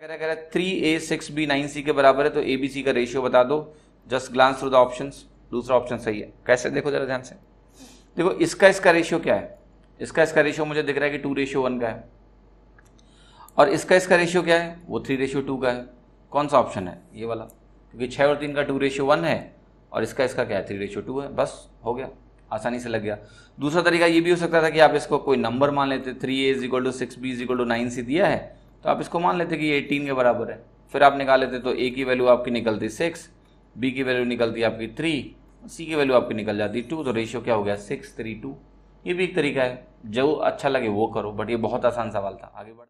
रहा है three A six B nine C के बराबर है तो ए बी सी का रेशियो बता दो। Just glance through the options दूसरा ऑप्शन सही है। कैसे? देखो जरा ध्यान से। देखो, इसका इसका रेशियो क्या है? इसका इसका रेशियो मुझे दिख रहा है कि टू रेशियो वन का है। और इसका इसका रेशियो क्या है? वो थ्री रेशियो टू का है। कौन सा ऑप्शन है? ये वाला। क्योंकि छः और तीन का टू रेशियो वन है, और इसका इसका क्या है? थ्री रेशियो टू है। बस, हो गया। आसानी से लग गया। दूसरा तरीका ये भी हो सकता था कि आप इसको कोई नंबर मान लेते। Three A is equal to six B is equal to nine C दिया है। तो आप इसको मान लेते कि ये एटीन के बराबर है। फिर आप निकाल लेते तो ए की वैल्यू आपकी निकलती सिक्स बी की वैल्यू निकलती आपकी थ्री सी की वैल्यू आपकी निकल जाती टू तो रेशियो क्या हो गया सिक्स थ्री टू ये भी एक तरीका है। जो अच्छा लगे वो करो बट ये बहुत आसान सवाल था। आगे बढ़